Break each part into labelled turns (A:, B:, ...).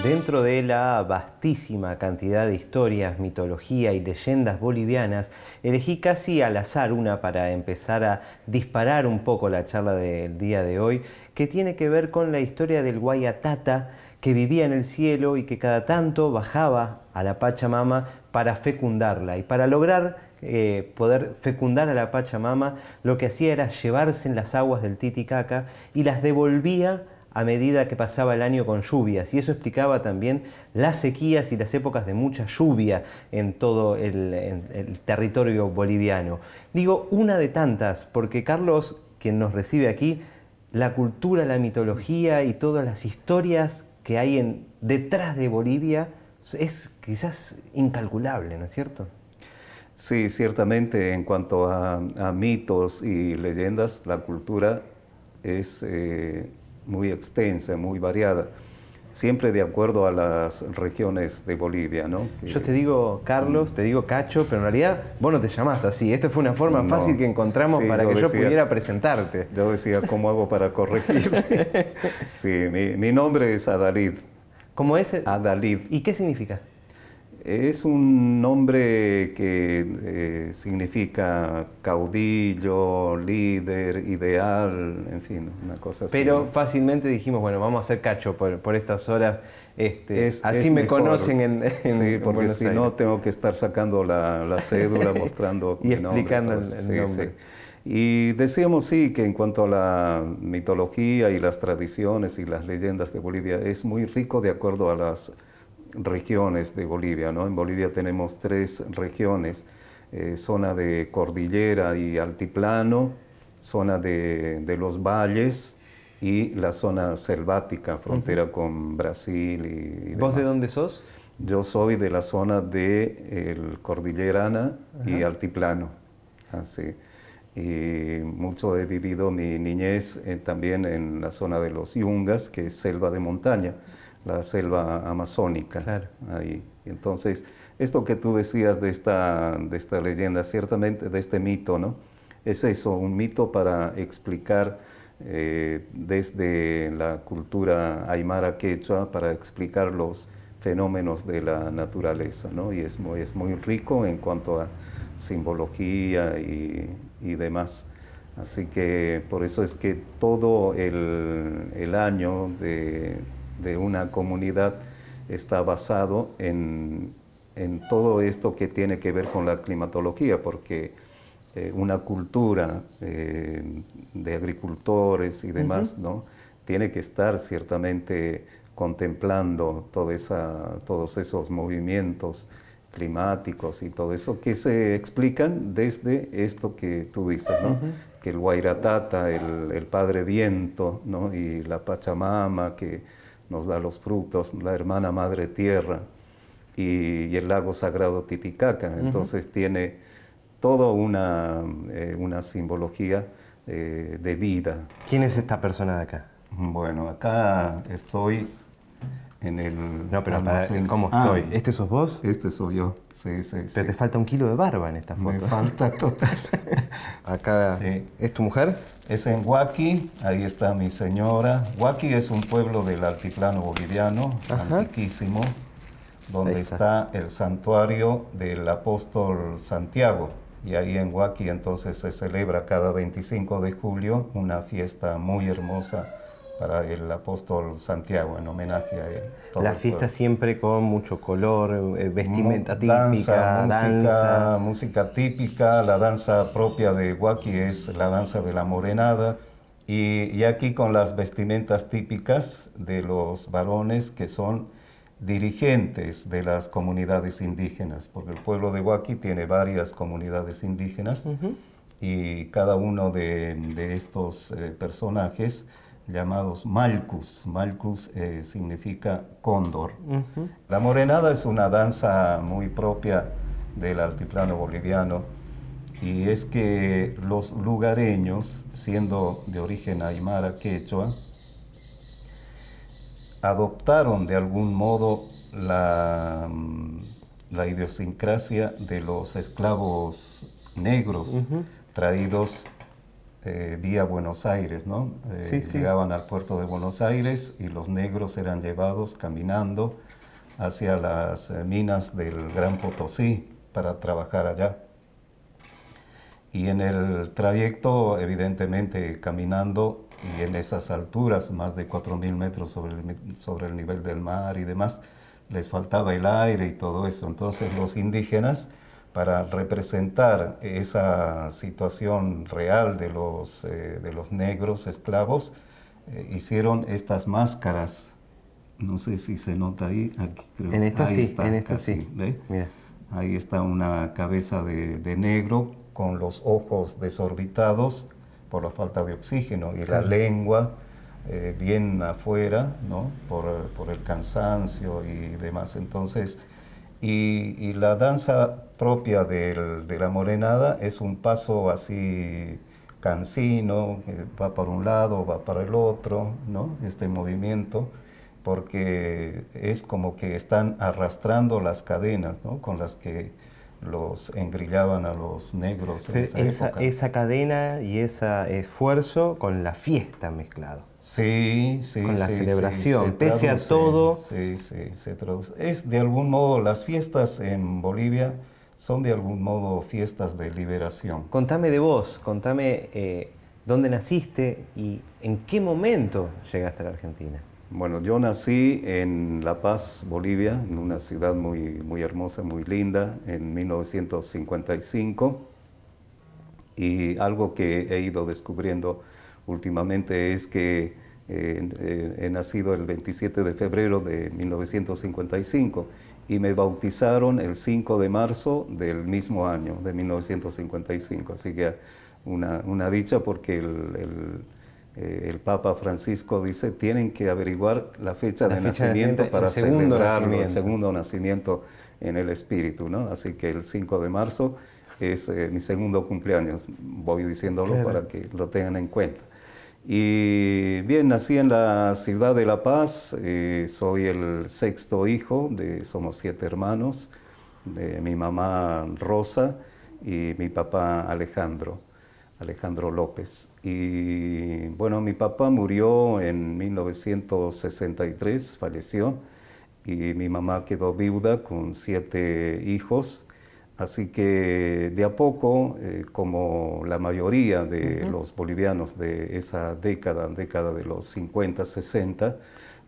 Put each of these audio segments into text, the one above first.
A: Dentro de la vastísima cantidad de historias, mitología y leyendas bolivianas, elegí casi al azar una para empezar a disparar un poco la charla del día de hoy, que tiene que ver con la historia del Guayatata que vivía en el cielo y que cada tanto bajaba a la Pachamama para fecundarla. Y para lograr eh, poder fecundar a la Pachamama, lo que hacía era llevarse en las aguas del Titicaca y las devolvía a medida que pasaba el año con lluvias y eso explicaba también las sequías y las épocas de mucha lluvia en todo el, territorio boliviano. Digo una de tantas porque Carlos, quien nos recibe aquí, la cultura, la mitología y todas las historias que hay en, detrás de Bolivia es quizás incalculable, ¿no es cierto?
B: Sí, ciertamente en cuanto a, mitos y leyendas, la cultura es... Eh, muy extensa, muy variada, siempre de acuerdo a las regiones de Bolivia, ¿no?
A: Yo te digo Carlos, te digo Cacho, pero en realidad vos no te llamás así. Esta fue una forma fácil que encontramos para que yo pudiera presentarte.
B: Yo decía, ¿cómo hago para corregirme? sí, mi, mi, nombre es Adalid.
A: ¿Cómo es?
B: Adalid.
A: ¿Y qué significa?
B: Es un nombre que eh, significa caudillo, líder, ideal, en fin, una cosa así.
A: Pero fácilmente dijimos, bueno, vamos a hacer cacho por, estas horas. Este, así me conocen en, en
B: Sí, porque si no tengo que estar sacando la, cédula, mostrando
A: y explicando el, nombre.
B: Y decíamos sí que en cuanto a la mitología y las tradiciones y las leyendas de Bolivia es muy rico de acuerdo a las regiones de Bolivia. ¿no? En Bolivia tenemos tres regiones, eh, zona de cordillera y altiplano, zona de, los valles y la zona selvática, frontera con Brasil y,
A: ¿Vos de dónde sos?
B: Yo soy de la zona de el cordillerana y altiplano. Así. Y mucho he vivido mi niñez eh, también en la zona de los yungas, que es selva de montaña la selva amazónica. Ahí. Entonces, esto que tú decías de esta, de esta leyenda, ciertamente de este mito, ¿no? Es eso, un mito para explicar eh, desde la cultura aymara quechua, para explicar los fenómenos de la naturaleza, ¿no? Y es muy, es muy rico en cuanto a simbología y, y demás. Así que por eso es que todo el, el año de, de una comunidad está basado en, todo esto que tiene que ver con la climatología, porque eh, una cultura eh, de agricultores y demás, ¿no? Tiene que estar ciertamente contemplando esa, todos esos movimientos climáticos y todo eso que se explican desde esto que tú dices, ¿no? Que el Guairatata, el, el, Padre Viento, ¿no? Y la Pachamama, que nos da los frutos, la hermana madre tierra y, el lago sagrado Titicaca. Entonces tiene toda una, eh, una simbología eh, de vida.
A: ¿Quién es esta persona de acá?
B: Bueno, acá estoy en el...
A: No, pero ¿cómo ah, estoy? ¿Este sos vos?
B: Este soy yo. Sí, sí,
A: Pero te falta un kilo de barba en esta foto.
B: Me falta total.
A: Acá, ¿es tu mujer?
B: Es en Huaki, ahí está mi señora. Huaki es un pueblo del altiplano boliviano, antiquísimo, donde está. el santuario del apóstol Santiago. Y ahí en Huaki entonces se celebra cada 25 de julio una fiesta muy hermosa para el apóstol Santiago, en homenaje a él.
A: La fiesta siempre con mucho color, eh, vestimenta típica,
B: danza, música, típica, la danza propia de Huaki es la danza de la morenada, y, y, aquí con las vestimentas típicas de los varones que son dirigentes de las comunidades indígenas, porque el pueblo de Huaki tiene varias comunidades indígenas y cada uno de, de estos eh, personajes llamados malcus. Malcus eh, significa cóndor. La morenada es una danza muy propia del altiplano boliviano y es que los lugareños, siendo de origen aymara quechua, adoptaron de algún modo la, mm, la idiosincrasia de los esclavos negros traídos eh, vía Buenos Aires, ¿no? Eh, llegaban al puerto de Buenos Aires y los negros eran llevados caminando hacia las eh, minas del Gran Potosí para trabajar allá. Y en el trayecto, evidentemente, caminando y en esas alturas, más de 4.000 metros sobre el, sobre el nivel del mar y demás, les faltaba el aire y todo eso. Entonces los indígenas, para representar esa situación real de los, eh, de los negros esclavos, eh, hicieron estas máscaras. No sé si se nota ahí.
A: en esta sí, en esta sí.
B: Ahí está una cabeza de, de negro con los ojos desorbitados por la falta de oxígeno y la lengua eh, bien afuera, ¿no? Por, por, el cansancio y demás. Entonces, y, y la danza propia del, de la morenada es un paso así cansino, va para un lado, va para el otro, ¿no? Este movimiento, porque es como que están arrastrando las cadenas, ¿no? Con las que los engrillaban a los negros.
A: esa, esa, cadena y ese esfuerzo con la fiesta mezclado.
B: Sí, sí.
A: Con la celebración, pese a todo.
B: Sí, sí, se traduce. Es de algún modo, las fiestas en Bolivia son de algún modo fiestas de liberación.
A: Contame de vos, contame eh, dónde naciste y en qué momento llegaste a la Argentina.
B: Bueno, yo nací en La Paz, Bolivia, en una ciudad muy, muy hermosa, muy linda, en 1955. Y algo que he ido descubriendo últimamente es que eh, eh, he nacido el 27 de febrero de 1955 y me bautizaron el 5 de marzo del mismo año, de 1955. Así que una, una dicha porque el eh, el Papa Francisco dice, tienen que averiguar la fecha, de, nacimiento para celebrar el segundo nacimiento en el Espíritu, ¿no? Así que el 5 de marzo es eh, mi segundo cumpleaños, voy diciéndolo para que lo tengan en cuenta. Y bien, nací en la ciudad de La Paz, eh, soy el sexto hijo, de, somos siete hermanos, de mi mamá Rosa y mi papá Alejandro. Alejandro López. Y bueno, mi papá murió en 1963, falleció, y mi mamá quedó viuda con siete hijos. Así que de a poco, eh, como la mayoría de los bolivianos de esa década, década de los 50, 60,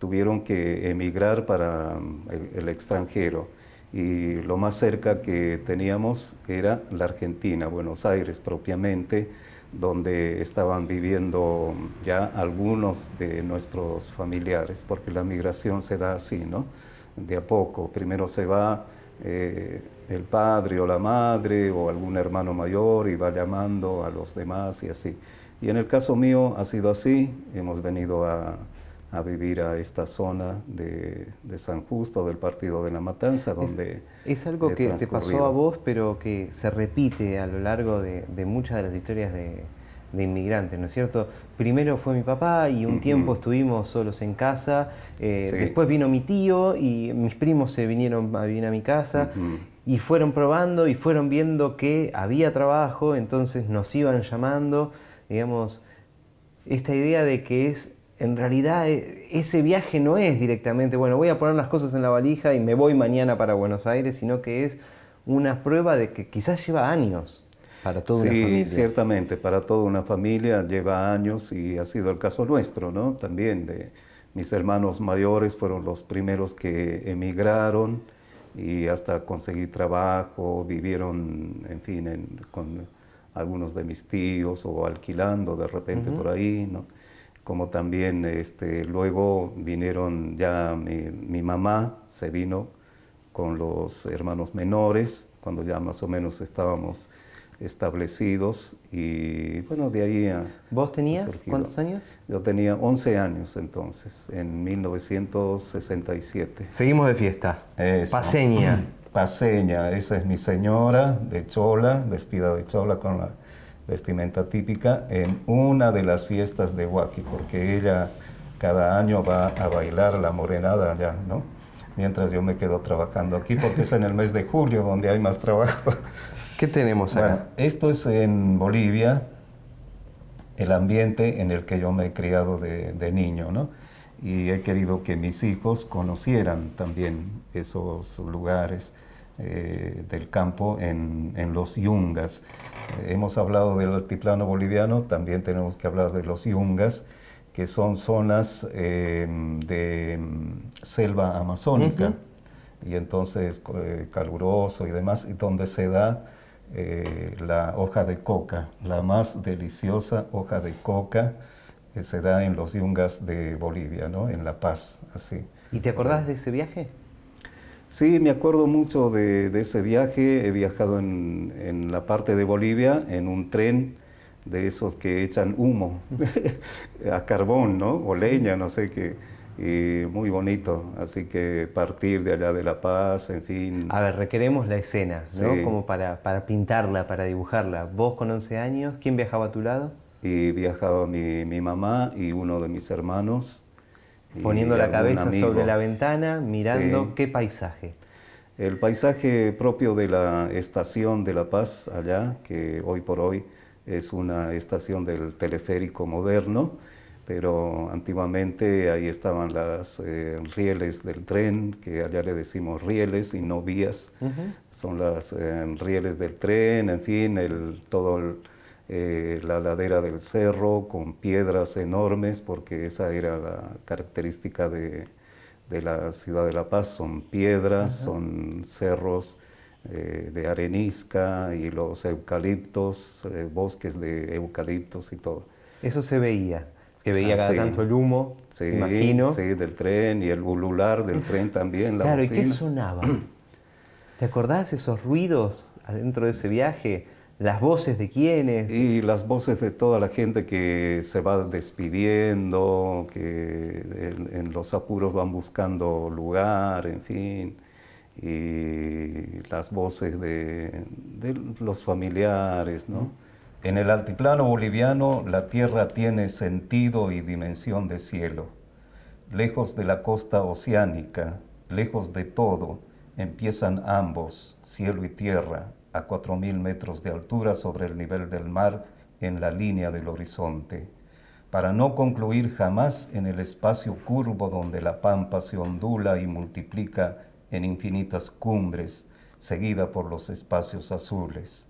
B: tuvieron que emigrar para mm, el extranjero. Y lo más cerca que teníamos era la Argentina, Buenos Aires propiamente, donde estaban viviendo ya algunos de nuestros familiares, porque la migración se da así, ¿no? De a poco, primero se va eh, el padre o la madre o algún hermano mayor y va llamando a los demás y así. Y en el caso mío ha sido así, hemos venido a, a vivir a esta zona de, de, San Justo, del Partido de la Matanza, donde...
A: Es, algo que te pasó a vos, pero que se repite a lo largo de, de muchas de las historias de, de, inmigrantes, ¿no es cierto? Primero fue mi papá y un tiempo estuvimos solos en casa, eh, después vino mi tío y mis primos se vinieron a vivir a mi casa. Y fueron probando y fueron viendo que había trabajo, entonces nos iban llamando, digamos, esta idea de que es en realidad eh, ese viaje no es directamente, bueno, voy a poner las cosas en la valija y me voy mañana para Buenos Aires, sino que es una prueba de que quizás lleva años para toda una familia.
B: Sí, ciertamente, para toda una familia lleva años y ha sido el caso nuestro, ¿no? También de mis hermanos mayores fueron los primeros que emigraron y hasta conseguir trabajo, vivieron, en fin, con algunos de mis tíos o alquilando de repente por ahí, ¿no? como también este, luego vinieron ya mi, mamá, se vino con los hermanos menores, cuando ya más o menos estábamos establecidos y bueno, de ahí a...
A: ¿Vos tenías cuántos años?
B: Yo tenía 11 años entonces, en 1967.
A: Seguimos de fiesta. Paseña.
B: Paseña, esa es mi señora de chola, vestida de chola con la vestimenta típica en una de las fiestas de Huaki, porque ella cada año va a bailar la morenada allá, ¿no? Mientras yo me quedo trabajando aquí, porque es en el mes de julio donde hay más trabajo.
A: ¿Qué tenemos acá?
B: esto es en Bolivia, el ambiente en el que yo me he criado de, de niño, ¿no? Y he querido que mis hijos conocieran también esos lugares eh, del campo en, en los yungas. Eh, hemos hablado del altiplano boliviano, también tenemos que hablar de los yungas, que son zonas eh, de mm, selva amazónica, y entonces caluroso y demás, y donde se da la hoja de coca, la más deliciosa hoja de coca que se da en los yungas de Bolivia, ¿no? en La Paz, así.
A: ¿Y te acordás de ese viaje?
B: Sí, me acuerdo mucho de, ese viaje. He viajado en, la parte de Bolivia en un tren de esos que echan humo a carbón, ¿no? O leña, no sé qué. Y muy bonito. Así que partir de allá de La Paz, en fin.
A: A ver, requeremos la escena, ¿no? Como para, para pintarla, para dibujarla. Vos con 11 años, ¿quién viajaba a tu lado?
B: Y viajaba mi, mi mamá y uno de mis hermanos
A: Poniendo la cabeza sobre la ventana, mirando qué paisaje.
B: El paisaje propio de la estación de La Paz allá, que hoy por hoy es una estación del teleférico moderno, pero antiguamente ahí estaban las eh, rieles del tren, que allá le decimos rieles y no vías, son las eh, rieles del tren, en fin, el, todo el, eh, la ladera del cerro con piedras enormes, porque esa era la característica de, la ciudad de La Paz, son piedras, son cerros eh, de arenisca y los eucaliptos, eh, bosques de eucaliptos y todo.
A: Eso se veía, que veía cada tanto el humo,
B: sí,
A: imagino.
B: Sí, del tren y el ulular del tren también, la
A: Claro, ¿y qué sonaba? ¿Te acordás esos ruidos adentro de ese viaje? las voces de quiénes.
B: Y las voces de toda la gente que se va despidiendo, que en, los apuros van buscando lugar, en fin. Y las voces de, los familiares, ¿no? En el altiplano boliviano la tierra tiene sentido y dimensión de cielo. Lejos de la costa oceánica, lejos de todo, empiezan ambos, cielo y tierra, a 4.000 metros de altura sobre el nivel del mar en la línea del horizonte, para no concluir jamás en el espacio curvo donde la pampa se ondula y multiplica en infinitas cumbres, seguida por los espacios azules.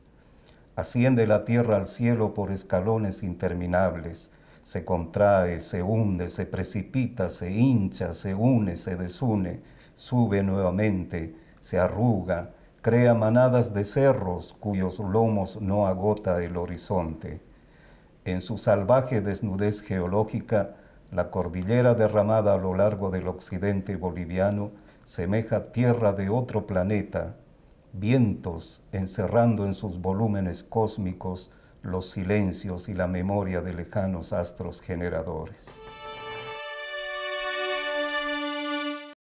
B: Asciende la tierra al cielo por escalones interminables, se contrae, se hunde, se precipita, se hincha, se une, se desune, sube nuevamente, se arruga, crea manadas de cerros cuyos lomos no agota el horizonte. En su salvaje desnudez geológica, la cordillera derramada a lo largo del occidente boliviano semeja tierra de otro planeta, vientos encerrando en sus volúmenes cósmicos los silencios y la memoria de lejanos astros generadores.